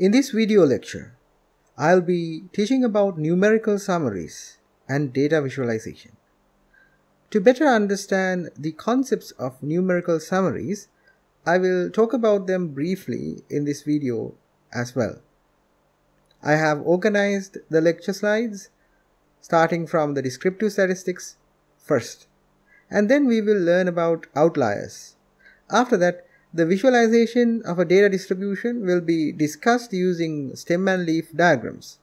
In this video lecture, I'll be teaching about numerical summaries and data visualization. To better understand the concepts of numerical summaries, I will talk about them briefly in this video as well. I have organized the lecture slides starting from the descriptive statistics first, and then we will learn about outliers. After that, the visualization of a data distribution will be discussed using stem and leaf diagrams,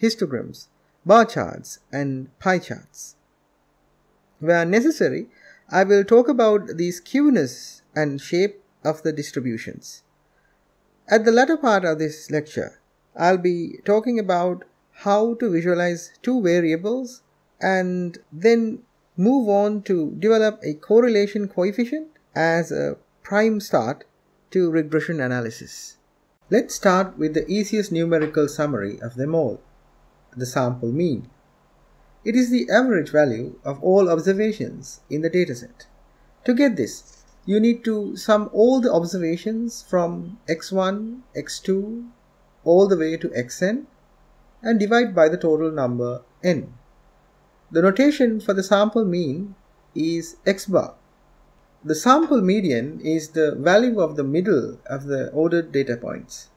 histograms, bar charts, and pie charts. Where necessary, I will talk about the skewness and shape of the distributions. At the latter part of this lecture, I'll be talking about how to visualize two variables and then move on to develop a correlation coefficient as a prime start to regression analysis. Let's start with the easiest numerical summary of them all, the sample mean. It is the average value of all observations in the dataset. To get this, you need to sum all the observations from x1, x2, all the way to xn and divide by the total number n. The notation for the sample mean is x bar the sample median is the value of the middle of the ordered data points.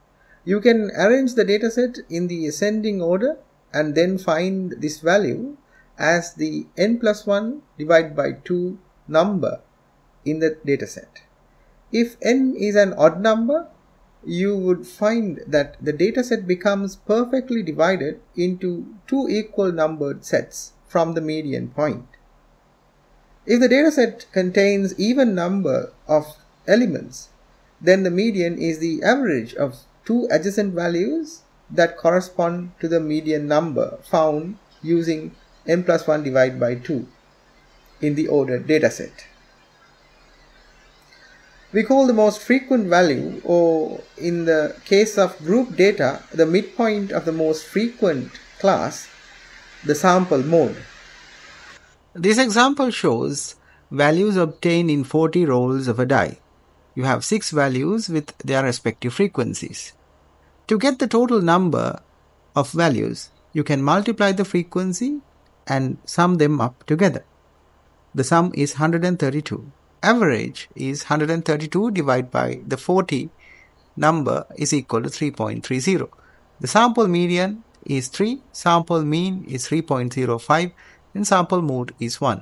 You can arrange the dataset in the ascending order and then find this value as the n plus 1 divided by 2 number in the dataset. If n is an odd number, you would find that the dataset becomes perfectly divided into two equal numbered sets from the median point. If the dataset contains even number of elements, then the median is the average of two adjacent values that correspond to the median number found using n plus 1 divided by 2 in the ordered dataset. We call the most frequent value or in the case of group data the midpoint of the most frequent class the sample mode. This example shows values obtained in 40 rolls of a die. You have 6 values with their respective frequencies. To get the total number of values, you can multiply the frequency and sum them up together. The sum is 132. Average is 132 divided by the 40 number is equal to 3.30. The sample median is 3, sample mean is 3.05 and sample mode is 1.